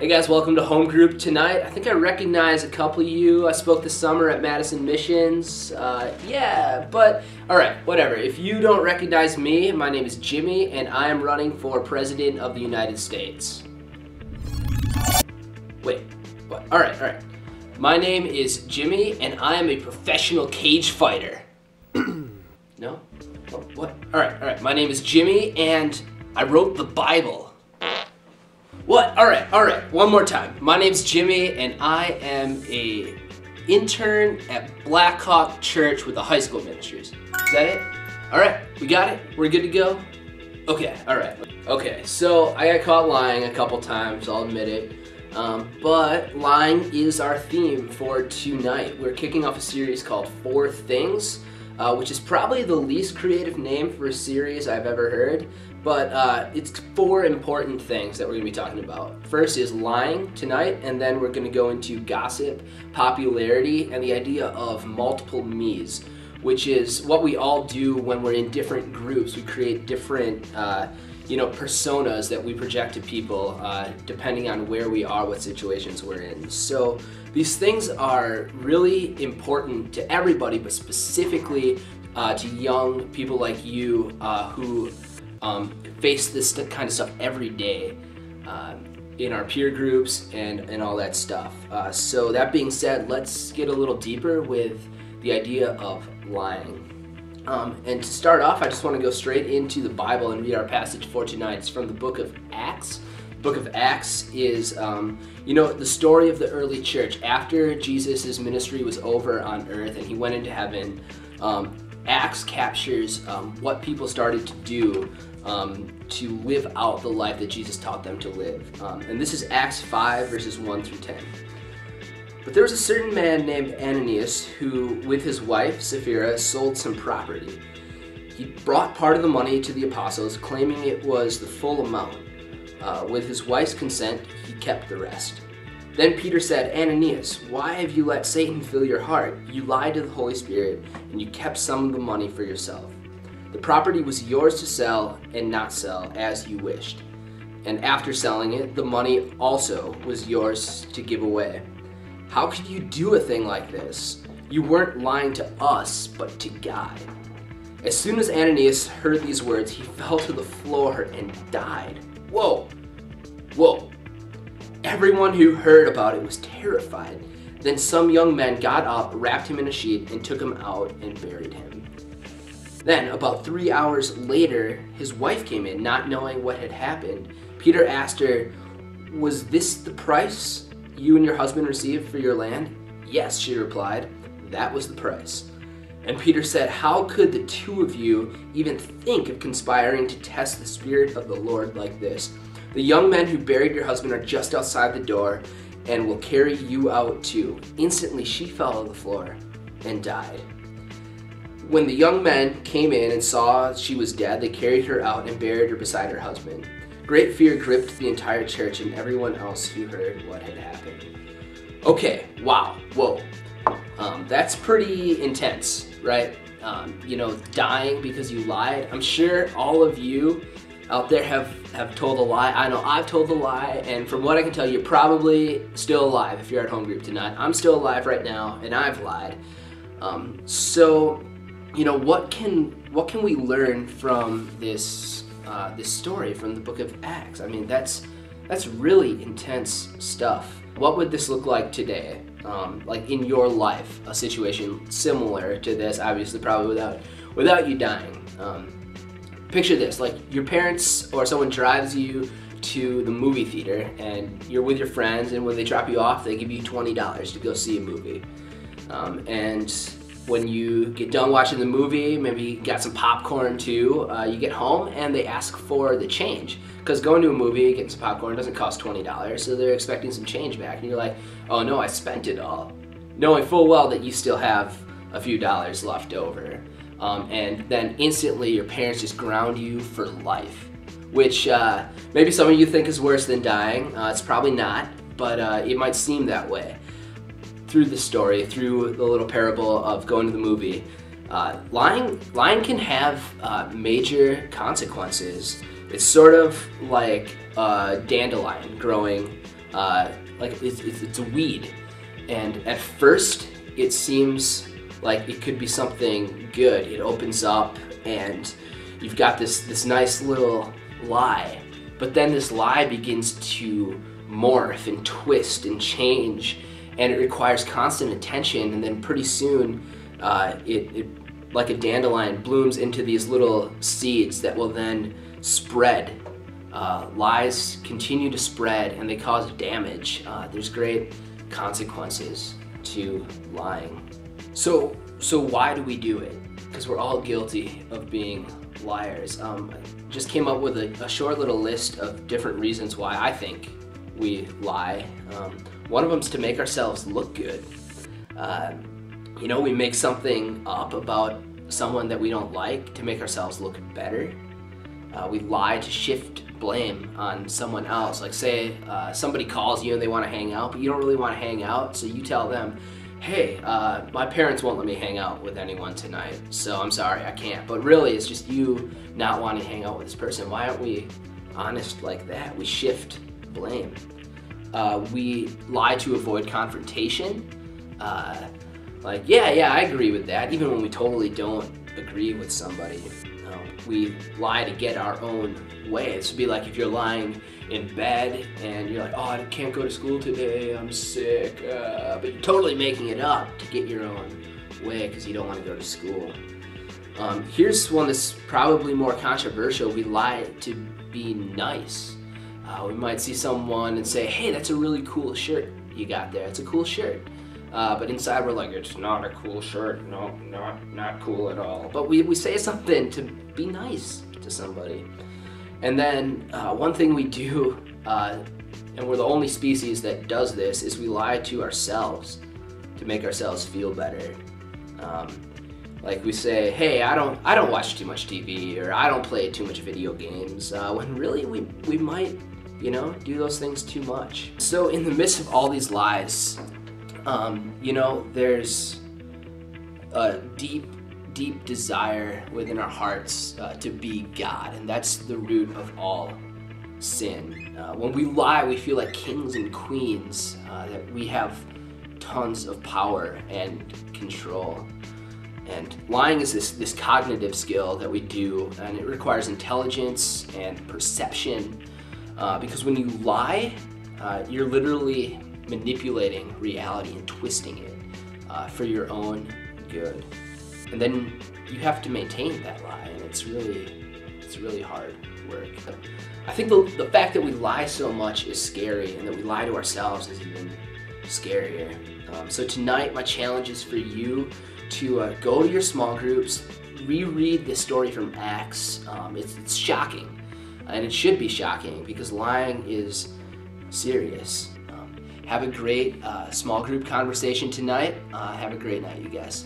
Hey guys, welcome to Home Group tonight. I think I recognize a couple of you. I spoke this summer at Madison Missions. Uh, yeah, but all right, whatever. If you don't recognize me, my name is Jimmy, and I am running for President of the United States. Wait, what? All right, all right. My name is Jimmy, and I am a professional cage fighter. no? Oh, what? All right, all right. My name is Jimmy, and I wrote the Bible. What? All right, all right. One more time. My name's Jimmy, and I am a intern at Blackhawk Church with the high school ministries. Is that it? All right, we got it. We're good to go. Okay, all right. Okay, so I got caught lying a couple times. I'll admit it. Um, but lying is our theme for tonight. We're kicking off a series called Four Things, uh, which is probably the least creative name for a series I've ever heard. But uh, it's four important things that we're going to be talking about. First is lying tonight, and then we're going to go into gossip, popularity, and the idea of multiple me's, which is what we all do when we're in different groups. We create different, uh, you know, personas that we project to people uh, depending on where we are, what situations we're in. So these things are really important to everybody, but specifically uh, to young people like you uh, who um, face this kind of stuff every day uh, in our peer groups and, and all that stuff. Uh, so that being said, let's get a little deeper with the idea of lying. Um, and to start off, I just want to go straight into the Bible and read our passage for tonight. It's from the book of Acts. The book of Acts is, um, you know, the story of the early church. After Jesus' ministry was over on earth and he went into heaven, um, Acts captures um, what people started to do um, to live out the life that Jesus taught them to live. Um, and this is Acts 5, verses 1 through 10. But there was a certain man named Ananias who, with his wife Sapphira, sold some property. He brought part of the money to the apostles, claiming it was the full amount. Uh, with his wife's consent, he kept the rest. Then Peter said, Ananias, why have you let Satan fill your heart? You lied to the Holy Spirit, and you kept some of the money for yourself. The property was yours to sell and not sell as you wished. And after selling it, the money also was yours to give away. How could you do a thing like this? You weren't lying to us, but to God. As soon as Ananias heard these words, he fell to the floor and died. Whoa! Whoa! Everyone who heard about it was terrified. Then some young men got up, wrapped him in a sheet, and took him out and buried him. Then, about three hours later, his wife came in, not knowing what had happened. Peter asked her, Was this the price you and your husband received for your land? Yes, she replied. That was the price. And Peter said, How could the two of you even think of conspiring to test the Spirit of the Lord like this? The young men who buried your husband are just outside the door and will carry you out too. Instantly, she fell to the floor and died. When the young men came in and saw she was dead, they carried her out and buried her beside her husband. Great fear gripped the entire church and everyone else who heard what had happened. Okay, wow, whoa. Um, that's pretty intense, right? Um, you know, dying because you lied. I'm sure all of you out there have, have told a lie. I know I've told a lie, and from what I can tell, you're probably still alive if you're at home group tonight. I'm still alive right now, and I've lied. Um, so you know what can what can we learn from this uh, this story from the book of Acts? I mean, that's that's really intense stuff. What would this look like today? Um, like in your life, a situation similar to this, obviously, probably without without you dying. Um, picture this: like your parents or someone drives you to the movie theater, and you're with your friends, and when they drop you off, they give you twenty dollars to go see a movie, um, and when you get done watching the movie, maybe got some popcorn too, uh, you get home and they ask for the change. Because going to a movie, getting some popcorn doesn't cost $20, so they're expecting some change back. And you're like, oh no, I spent it all. Knowing full well that you still have a few dollars left over. Um, and then instantly your parents just ground you for life. Which uh, maybe some of you think is worse than dying. Uh, it's probably not, but uh, it might seem that way through the story, through the little parable of going to the movie, uh, lying, lying can have uh, major consequences. It's sort of like a dandelion growing uh, like it's, it's, it's a weed. And at first, it seems like it could be something good. It opens up and you've got this, this nice little lie. But then this lie begins to morph and twist and change and it requires constant attention and then pretty soon uh, it, it, like a dandelion, blooms into these little seeds that will then spread. Uh, lies continue to spread and they cause damage. Uh, there's great consequences to lying. So, so why do we do it? Because we're all guilty of being liars. Um, I just came up with a, a, short little list of different reasons why I think we lie. Um, one of them is to make ourselves look good. Uh, you know, we make something up about someone that we don't like to make ourselves look better. Uh, we lie to shift blame on someone else. Like, say uh, somebody calls you and they want to hang out, but you don't really want to hang out, so you tell them, hey, uh, my parents won't let me hang out with anyone tonight, so I'm sorry, I can't. But really, it's just you not wanting to hang out with this person. Why aren't we honest like that? We shift blame. Uh, we lie to avoid confrontation. Uh, like, yeah, yeah, I agree with that, even when we totally don't agree with somebody. we lie to get our own way. This would be like if you're lying in bed and you're like, oh, I can't go to school today, I'm sick, uh, but you're totally making it up to get your own way because you don't want to go to school. Um, here's one that's probably more controversial. We lie to be nice. Uh, we might see someone and say, hey, that's a really cool shirt you got there. It's a cool shirt. Uh, but inside we're like, it's not a cool shirt. No, not not cool at all. But we, we say something to be nice to somebody. And then uh, one thing we do, uh, and we're the only species that does this, is we lie to ourselves to make ourselves feel better. Um, like we say, hey, I don't, I don't watch too much TV, or I don't play too much video games. Uh, when really we, we might, you know, do those things too much. So in the midst of all these lies, um, you know, there's a deep, deep desire within our hearts uh, to be God, and that's the root of all sin. Uh, when we lie, we feel like kings and queens, uh, that we have tons of power and control. And lying is this, this cognitive skill that we do, and it requires intelligence and perception. Uh, because when you lie, uh, you're literally manipulating reality and twisting it uh, for your own good. And then you have to maintain that lie, and it's really, it's really hard work. I think the, the fact that we lie so much is scary, and that we lie to ourselves is even scarier. Um, so tonight, my challenge is for you to uh, go to your small groups, reread the story from Acts. Um, it's, it's shocking, and it should be shocking because lying is serious. Have a great uh, small group conversation tonight. Uh, have a great night, you guys.